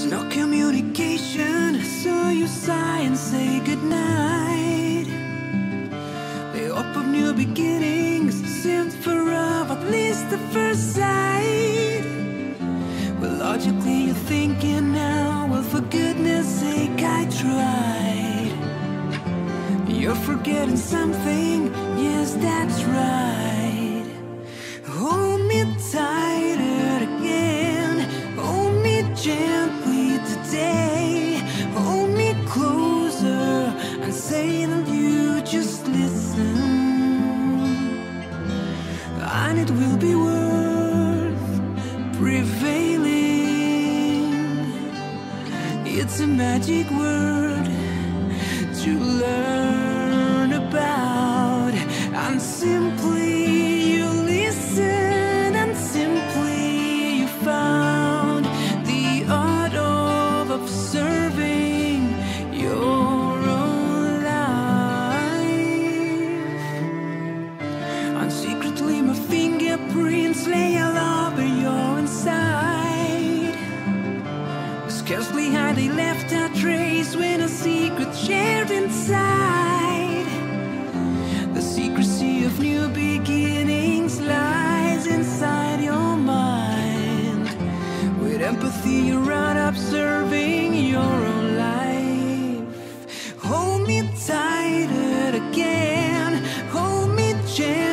There's no communication, so you sigh and say goodnight. The hope of new beginnings seemed off, at least the first sight. Well, logically, you're thinking now, well, for goodness sake, I tried. You're forgetting something, yes, that's right. Prevailing. It's a magic word Scarcely had they left a trace when a secret shared inside. The secrecy of new beginnings lies inside your mind. With empathy, you're not observing your own life. Hold me tighter again. Hold me gently.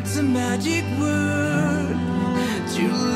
It's a magic word to